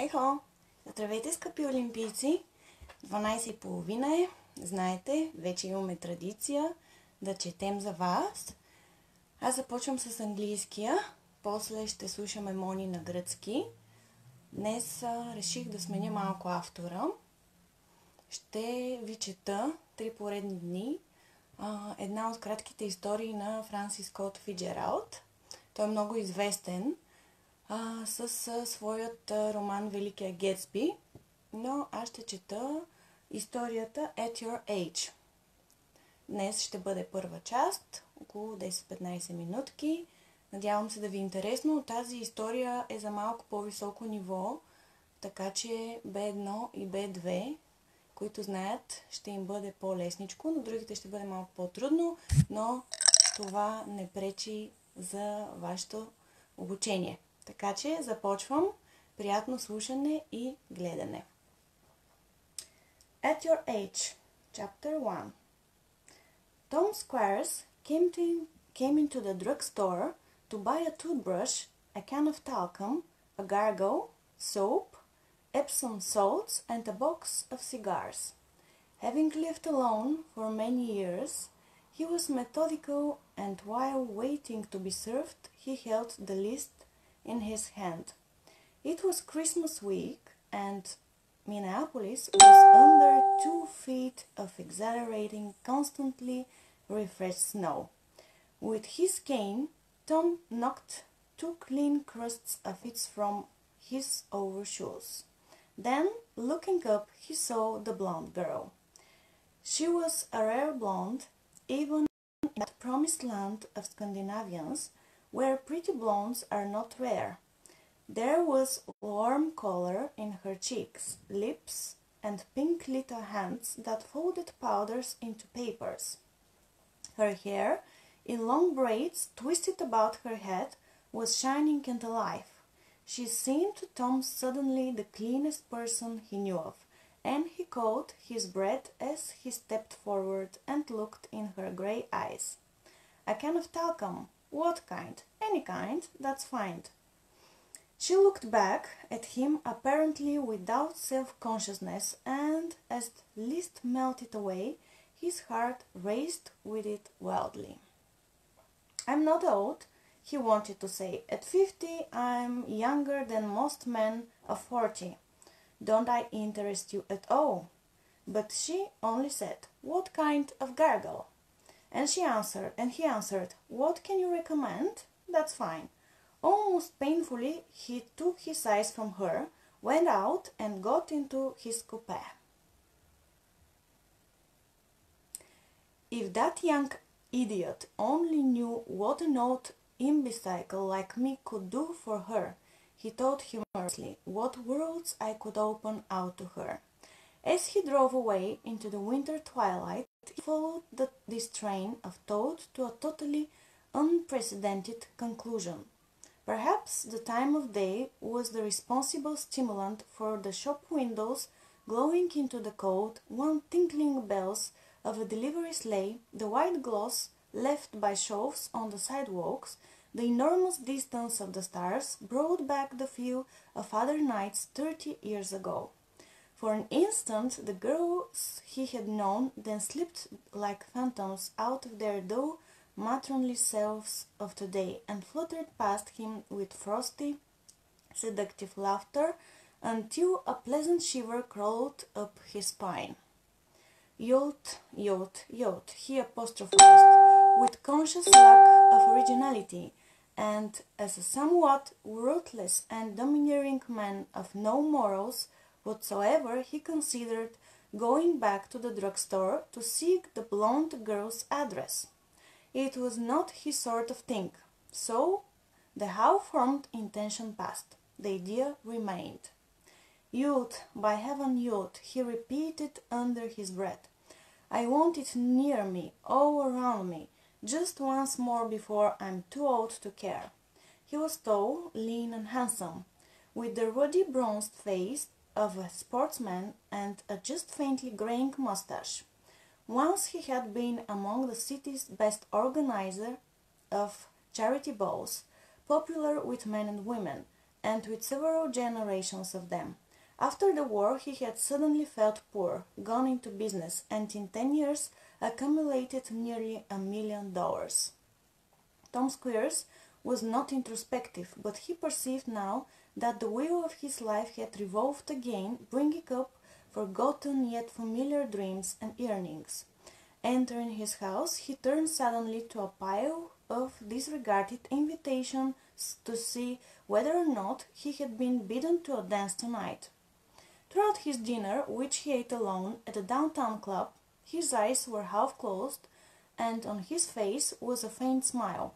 Ехо! Здравейте, скъпи олимпийци! 12.30 е. Знаете, вече имаме традиция да четем за вас. Аз започвам с английския, после ще слушаме Мони на гръцки. Днес а, реших да сменя малко автора. Ще ви чета три поредни дни а, една от кратките истории на Франсис Скот Фиджералд. Той е много известен а, с своят роман Великия Гетсби, но аз ще чета историята At Your Age. Днес ще бъде първа част, около 10-15 минутки. Надявам се да ви е интересно. Тази история е за малко по-високо ниво, така че B1 и B2, които знаят, ще им бъде по-лесничко, но другите ще бъде малко по-трудно, но това не пречи за вашето обучение. Така че започвам. Приятно слушане и гледане. At your age, chapter 1. Tom Squares came, to, came into the drugstore to buy a toothbrush, a can of talcum, a gargle, soap, Epsom salts, and a box of cigars. Having lived alone for many years, he was methodical, and while waiting to be served, he held the list in his hand. It was Christmas week, and Minneapolis was under two feet of exhilarating, constantly refreshed snow. With his cane, Tom knocked two clean crusts of it from his overshoes. Then, looking up, he saw the blonde girl. She was a rare blonde, even in that promised land of Scandinavians, where pretty blondes are not rare. There was warm color in her cheeks, lips, and pink little hands that folded powders into papers. Her hair, in long braids twisted about her head, was shining and alive. She seemed to Tom suddenly the cleanest person he knew of, and he caught his breath as he stepped forward and looked in her grey eyes. A can of talcum. What kind? Any kind, that's fine. She looked back at him apparently without self consciousness, and as the list melted away, his heart raced with it wildly. I'm not old, he wanted to say. At fifty, I'm younger than most men of forty. Don't I interest you at all? But she only said, What kind of gargle? And she answered, and he answered, What can you recommend? That's fine. Almost painfully, he took his eyes from her, went out, and got into his coupe. If that young idiot only knew what an old imbecile like me could do for her, he thought humorously, what worlds I could open out to her. As he drove away into the winter twilight, followed the, this train of thought to a totally unprecedented conclusion. Perhaps the time of day was the responsible stimulant for the shop windows glowing into the cold, one tinkling bells of a delivery sleigh, the white gloss left by shelves on the sidewalks, the enormous distance of the stars brought back the feel of other nights thirty years ago. For an instant, the girls he had known then slipped like phantoms out of their dull, matronly selves of today and fluttered past him with frosty, seductive laughter until a pleasant shiver crawled up his spine. Yacht, yacht, yacht, he apostrophized, with conscious lack of originality, and as a somewhat ruthless and domineering man of no morals whatsoever, he considered going back to the drugstore to seek the blonde girl's address. It was not his sort of thing, so the half-formed intention passed. The idea remained. Youth, by heaven, youth, he repeated under his breath. I want it near me, all around me, just once more before I'm too old to care. He was tall, lean, and handsome, with the ruddy bronzed face of a sportsman and a just faintly graying mustache. Once he had been among the city's best organizer of charity balls, popular with men and women, and with several generations of them. After the war, he had suddenly felt poor, gone into business, and in ten years accumulated nearly a million dollars. Tom Squeers was not introspective, but he perceived now that the wheel of his life had revolved again, bringing up forgotten yet familiar dreams and yearnings. Entering his house, he turned suddenly to a pile of disregarded invitations to see whether or not he had been bidden to a dance tonight. Throughout his dinner, which he ate alone at a downtown club, his eyes were half closed, and on his face was a faint smile.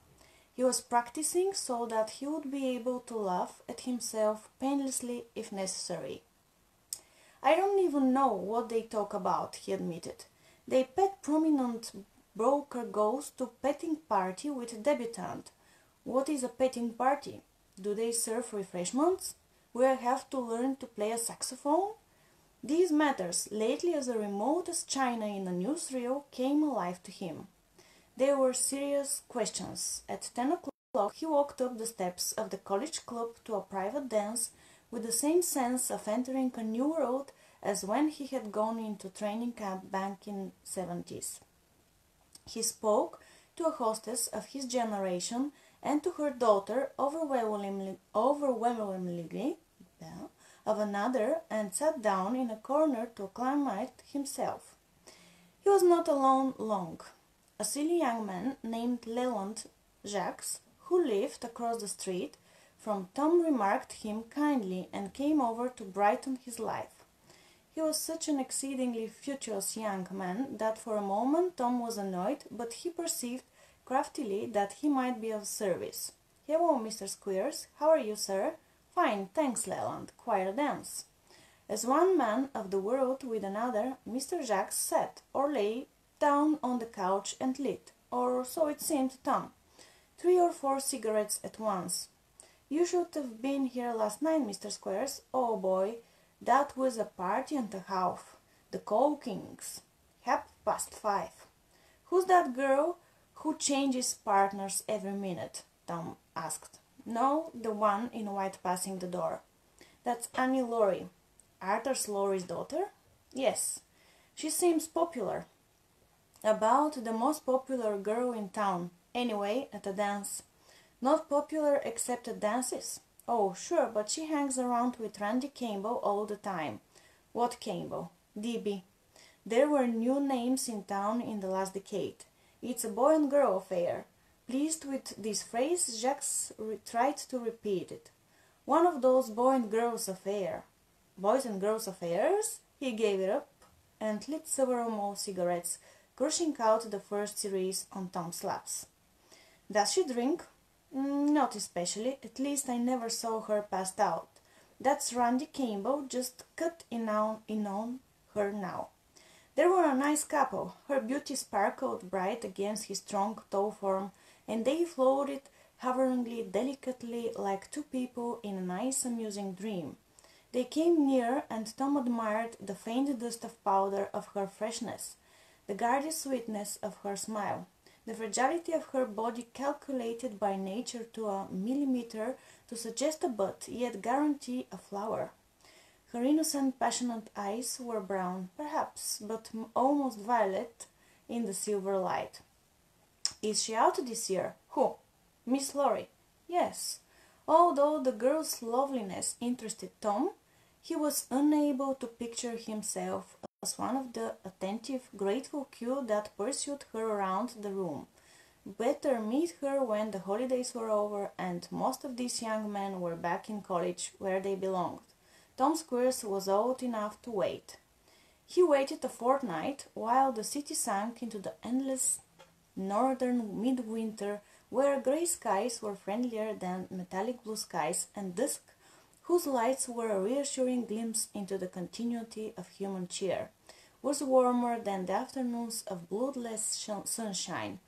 He was practicing so that he would be able to laugh at himself painlessly if necessary. I don't even know what they talk about, he admitted. They pet prominent broker goes to petting party with a debutante. What is a petting party? Do they serve refreshments? Will I have to learn to play a saxophone? These matters, lately as remote as China in a newsreel, came alive to him. They were serious questions. At ten o'clock he walked up the steps of the college club to a private dance with the same sense of entering a new world as when he had gone into training camp back in seventies. He spoke to a hostess of his generation and to her daughter overwhelmingly, overwhelmingly of another and sat down in a corner to acclimate himself. He was not alone long. A silly young man named Leland Jacques, who lived across the street from Tom, remarked him kindly and came over to brighten his life. He was such an exceedingly virtuous young man that for a moment Tom was annoyed, but he perceived craftily that he might be of service. Hello, Mr. Squeers. How are you, sir? Fine, thanks, Leland. A dance. As one man of the world with another, Mr. Jacques sat or lay down on the couch and lit, or so it seemed to Tom, three or four cigarettes at once. You should have been here last night, Mr. Squeers. Oh, boy, that was a party and a half. The Coal Kings. Half past five. Who's that girl who changes partners every minute? Tom asked. No, the one in white passing the door. That's Annie Lorry. Arthur's Lorry's daughter? Yes. She seems popular. About the most popular girl in town. Anyway, at a dance. Not popular except at dances. Oh, sure, but she hangs around with Randy Campbell all the time. What Campbell? DB. There were new names in town in the last decade. It's a boy and girl affair. Pleased with this phrase, Jacques tried to repeat it. One of those boy and girls affair. Boys and girls affairs? He gave it up and lit several more cigarettes, crushing out the first series on Tom's laps. Does she drink? Mm, not especially. At least I never saw her passed out. That's Randy Campbell just cut in on, in on her now. They were a nice couple. Her beauty sparkled bright against his strong, tall form, and they floated hoveringly delicately like two people in a nice, amusing dream. They came near, and Tom admired the faint dust of powder of her freshness, the guarded sweetness of her smile the fragility of her body calculated by nature to a millimeter to suggest a bud, yet guarantee a flower. Her innocent, passionate eyes were brown, perhaps, but almost violet in the silver light. Is she out this year? Who? Miss Lorry. Yes. Although the girl's loveliness interested Tom, he was unable to picture himself was one of the attentive, grateful queue that pursued her around the room. Better meet her when the holidays were over and most of these young men were back in college where they belonged. Tom Squeers was old enough to wait. He waited a fortnight while the city sank into the endless northern midwinter where grey skies were friendlier than metallic blue skies and dusk whose lights were a reassuring glimpse into the continuity of human cheer, was warmer than the afternoons of bloodless sunshine.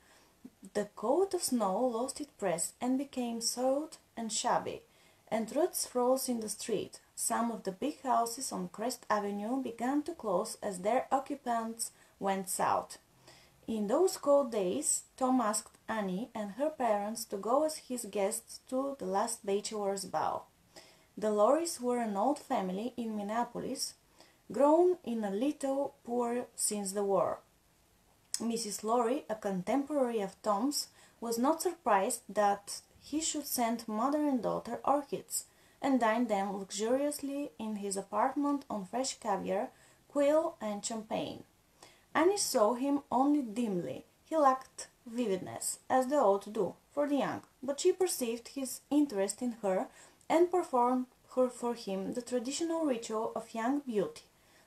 The coat of snow lost its press and became soiled and shabby, and roots froze in the street. Some of the big houses on Crest Avenue began to close as their occupants went south. In those cold days, Tom asked Annie and her parents to go as his guests to the last bachelor's ball. The Lorrys were an old family in Minneapolis, grown in a little poor since the war. Mrs. Lorry, a contemporary of Tom's, was not surprised that he should send mother and daughter orchids, and dine them luxuriously in his apartment on fresh caviar, quill, and champagne. Annie saw him only dimly. He lacked vividness, as the old do, for the young, but she perceived his interest in her and performed for him the traditional ritual of young beauty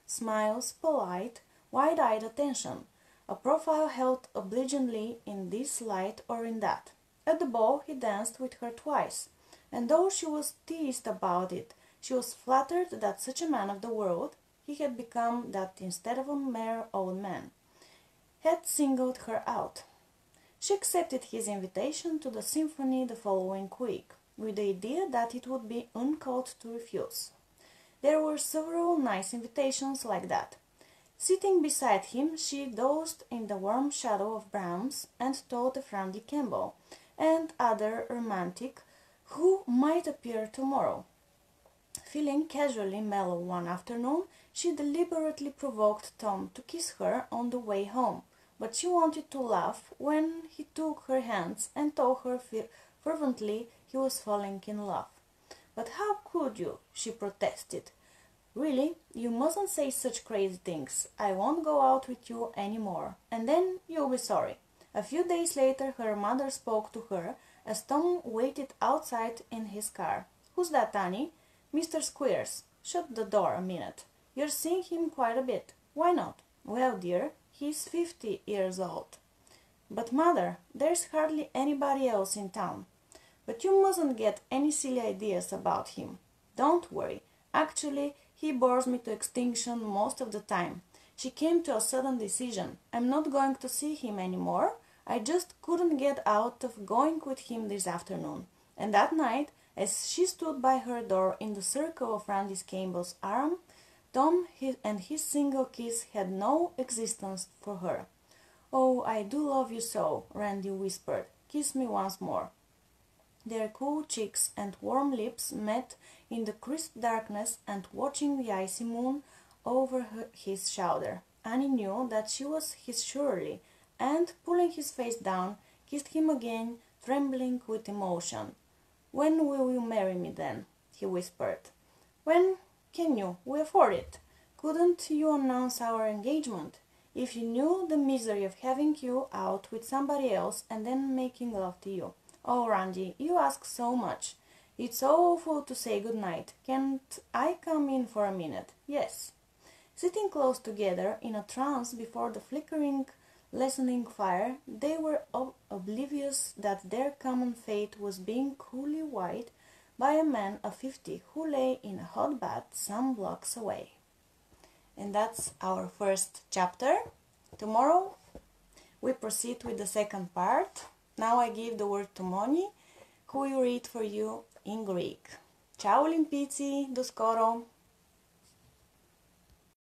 smiles, polite, wide eyed attention, a profile held obligingly in this light or in that. At the ball he danced with her twice, and though she was teased about it, she was flattered that such a man of the world he had become that instead of a mere old man had singled her out. She accepted his invitation to the symphony the following week, with the idea that it would be uncalled to refuse. There were several nice invitations like that. Sitting beside him, she dozed in the warm shadow of Brahms and told of Randy Campbell and other romantic who might appear tomorrow. Feeling casually mellow one afternoon, she deliberately provoked Tom to kiss her on the way home, but she wanted to laugh when he took her hands and told her fervently he was falling in love. But how could you? she protested. Really, you mustn't say such crazy things. I won't go out with you any more, and then you'll be sorry. A few days later, her mother spoke to her as Tom waited outside in his car. Who's that, Annie? Mr. Squeers. Shut the door a minute. You're seeing him quite a bit. Why not? Well, dear, he's fifty years old. But, mother, there's hardly anybody else in town. But you mustn't get any silly ideas about him. Don't worry. Actually, he bores me to extinction most of the time. She came to a sudden decision. I'm not going to see him any more. I just couldn't get out of going with him this afternoon. And that night, as she stood by her door in the circle of Randy Campbell's arm, Tom and his single kiss had no existence for her. Oh, I do love you so, Randy whispered. Kiss me once more. Their cool cheeks and warm lips met in the crisp darkness, and watching the icy moon over his shoulder, Annie knew that she was his surely, and, pulling his face down, kissed him again, trembling with emotion. When will you marry me then? he whispered. When can you? We afford it. Couldn't you announce our engagement? If you knew the misery of having you out with somebody else and then making love to you. Oh, Randy, you ask so much. It's awful to say good night. Can't I come in for a minute? Yes. Sitting close together in a trance before the flickering, lessening fire, they were ob oblivious that their common fate was being coolly wiped by a man of fifty who lay in a hot bath some blocks away. And that's our first chapter. Tomorrow we proceed with the second part. Now I give the word to Moni, who will read for you in Greek. Ciao Olimpici, do skoro!